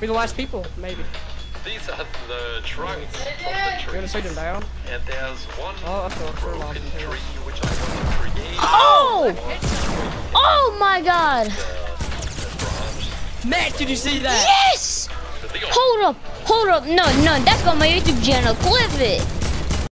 We're the last people, maybe. These are the trunks of the We're gonna trees. them down. And there's one Oh, broken tree which I want to create. Oh! Oh my god! Matt, did you see that? Yes! Hold up, hold up. No, no, that's on my YouTube channel. Clip it.